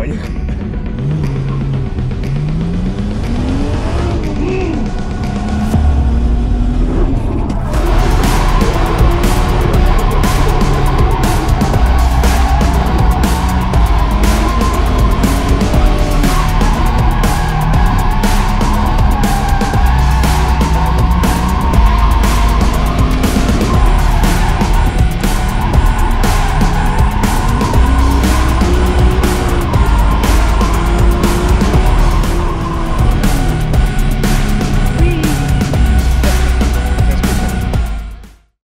banyak